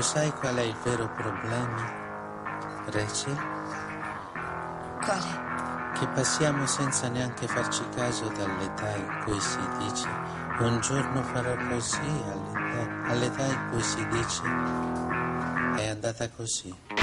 Lo sai qual è il vero problema, Rachel? Quale? Che passiamo senza neanche farci caso dall'età in cui si dice un giorno farò così, all'età, all'età in cui si dice è andata così.